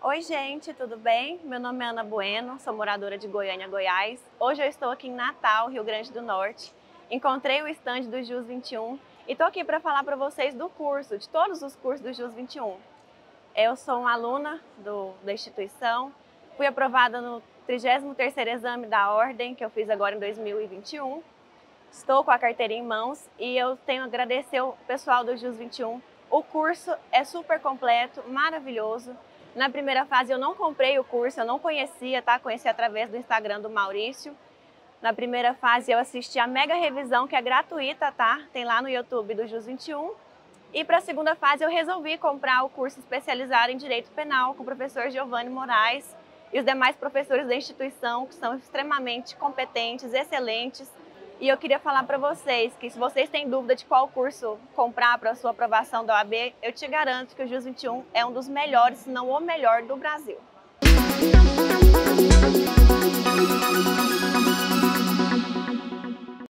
Oi, gente, tudo bem? Meu nome é Ana Bueno, sou moradora de Goiânia, Goiás. Hoje eu estou aqui em Natal, Rio Grande do Norte. Encontrei o estande do JUS 21 e estou aqui para falar para vocês do curso, de todos os cursos do JUS 21. Eu sou uma aluna do, da instituição, fui aprovada no 33º exame da Ordem, que eu fiz agora em 2021. Estou com a carteira em mãos e eu tenho a agradecer o pessoal do JUS 21. O curso é super completo, maravilhoso. Na primeira fase eu não comprei o curso, eu não conhecia, tá? Conheci através do Instagram do Maurício. Na primeira fase eu assisti a mega revisão, que é gratuita, tá? Tem lá no YouTube do JUS 21. E para a segunda fase eu resolvi comprar o curso especializado em Direito Penal com o professor Giovanni Moraes e os demais professores da instituição, que são extremamente competentes, excelentes. E eu queria falar para vocês que se vocês têm dúvida de qual curso comprar para a sua aprovação da OAB, eu te garanto que o JUS 21 é um dos melhores, se não o melhor do Brasil. Música